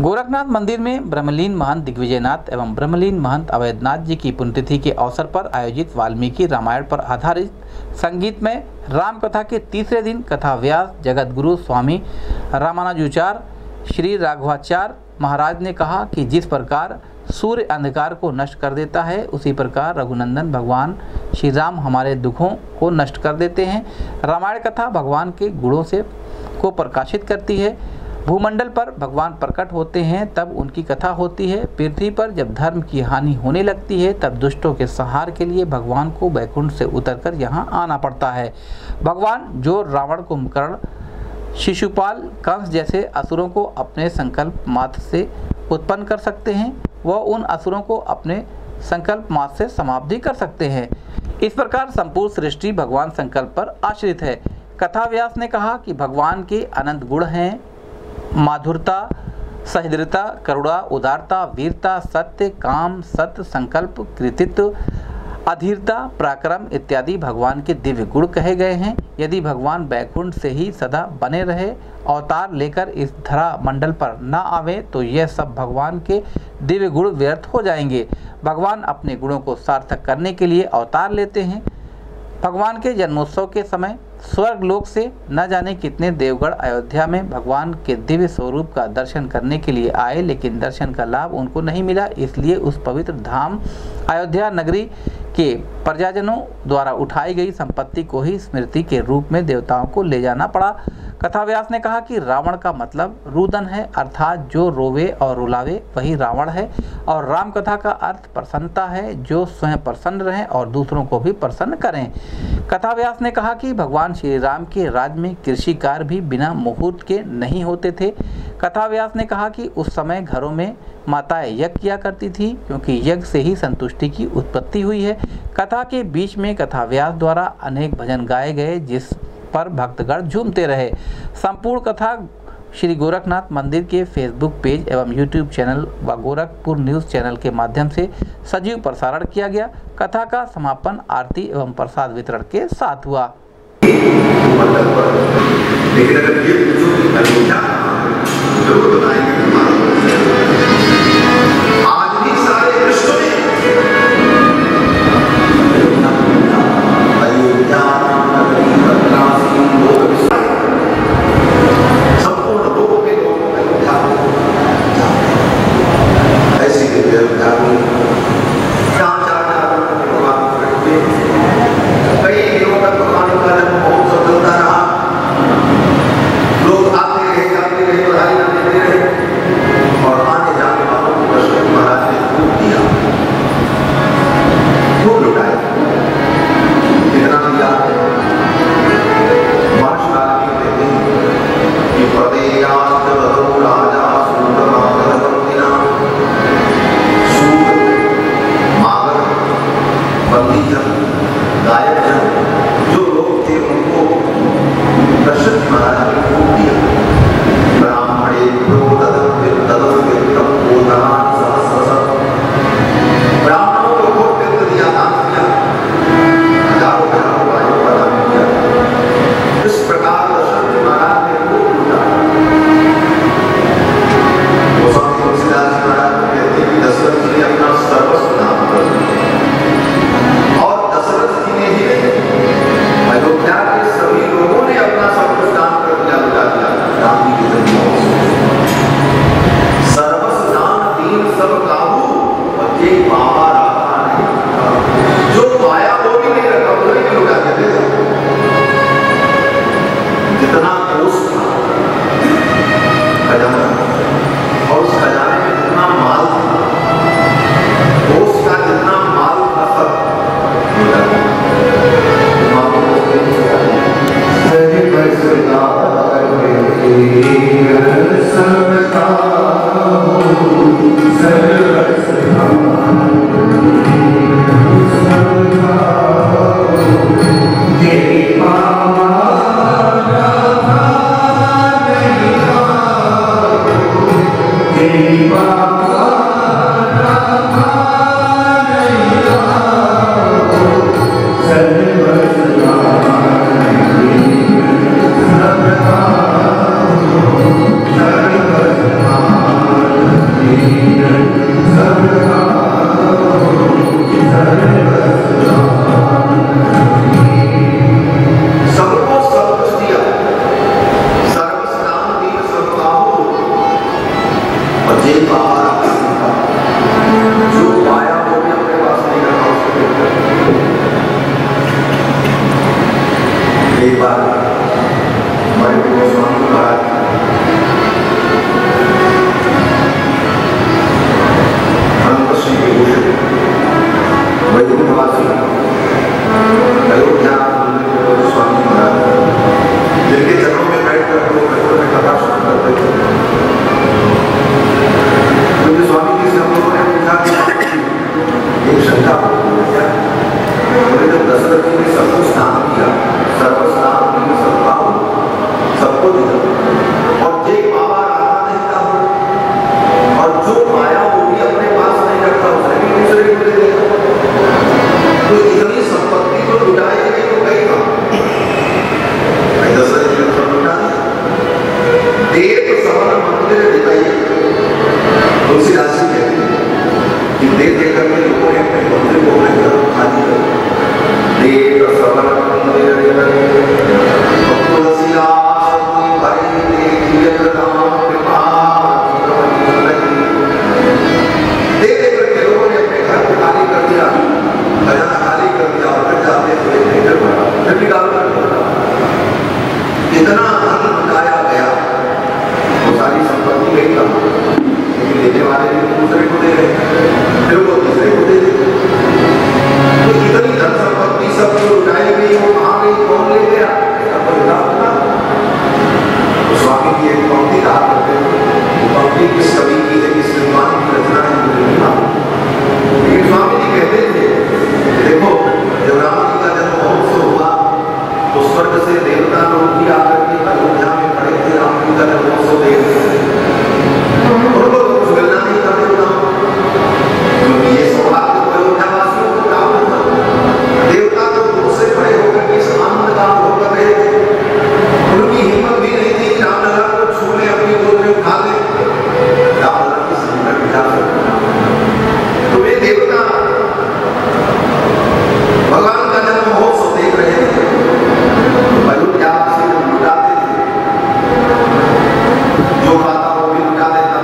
गोरखनाथ मंदिर में ब्रह्मलीन महंत दिग्विजयनाथ एवं ब्रह्मलीन महंत अवैधनाथ जी की पुण्यतिथि के अवसर पर आयोजित वाल्मीकि रामायण पर आधारित संगीत में राम कथा के तीसरे दिन कथा व्यास जगत गुरु स्वामी रामानुजाचार श्री राघवाचार्य महाराज ने कहा कि जिस प्रकार सूर्य अंधकार को नष्ट कर देता है, उसी प्रकार रघुनंदन भगवान श्री राम हमारे दुखों को नष्ट कर देते हैं। रामायण कथा भगवान के गुणों से को प्रकाशित करती है। भूमंडल पर भगवान प्रकट होते हैं, तब उनकी कथा होती है। पृथ्वी पर जब धर्म की हानि होने लगती है, तब दुष्टों के संहार के लिए भगवान को बैकुंठ से उतरकर यहाँ आना पड़ता है। भगवान जो रावण कुंभकर्ण शिशुपाल, कंस जैसे असुरों को अपने संकल्प मात्र से उत्पन्न कर सकते हैं। वह उन असुरों को अपने संकल्प मात्र से समाप्ति कर सकते हैं। इस प्रकार संपूर्ण सृष्टि भगवान संकल्प पर आश्रित है। कथा व्यास ने कहा कि भगवान के अनंत गुण हैं। माधुरता सहृदयता करुणा, उदारता, वीरता, सत्य, काम सत्य संकल्प, कृतित्व, अधीरता, पराक्रम इत्यादि भगवान के दिव्य गुण कहे गए हैं। यदि भगवान बैकुंठ से ही सदा बने रहे, अवतार लेकर इस धरा मंडल पर न आवे तो यह सब भगवान के दिव्य गुण व्यर्थ हो जाएँगे। भगवान अपने गुणों को सार्थक करने के लिए अवतार लेते हैं। भगवान के जन्मोत्सव के समय स्वर्ग लोक से न जाने कितने देवगढ़ अयोध्या में भगवान के दिव्य स्वरूप का दर्शन करने के लिए आए, लेकिन दर्शन का लाभ उनको नहीं मिला। इसलिए उस पवित्र धाम अयोध्या नगरी के प्रजाजनों द्वारा उठाई गई संपत्ति को ही स्मृति के रूप में देवताओं को ले जाना पड़ा। कथाव्यास ने कहा कि रावण का मतलब रुदन है, अर्थात जो रोवे और रुलावे, वही रावण है। और राम कथा का अर्थ प्रसन्नता है, जो स्वयं प्रसन्न रहें और दूसरों को भी प्रसन्न करें। कथाव्यास ने कहा कि भगवान श्री राम के राज में कृषि कार्य भी बिना मुहूर्त के नहीं होते थे। कथाव्यास ने कहा कि उस समय घरों में माताएँ यज्ञ किया करती थी, क्योंकि यज्ञ से ही संतुष्टि की उत्पत्ति हुई है। कथा के बीच में कथाव्यास द्वारा अनेक भजन गाए गए, जिस पर भक्तगण झूमते रहे। संपूर्ण कथा श्री गोरखनाथ मंदिर के फेसबुक पेज एवं यूट्यूब चैनल व गोरखपुर न्यूज़ चैनल के माध्यम से सजीव प्रसारण किया गया। कथा का समापन, आरती एवं प्रसाद वितरण के साथ हुआ। Vale,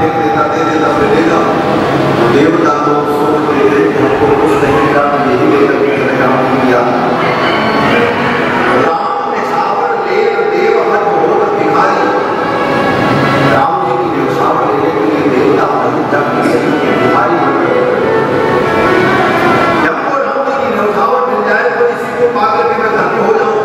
देख लेता दे देता मैं देगा देवता लोग हमको कुछ नहीं मिला यही लेकर काम किया राम ने जब कोई राम जी की मिल जाए तो इसी को पाकर के धन्य हो जाऊँ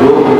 Lord.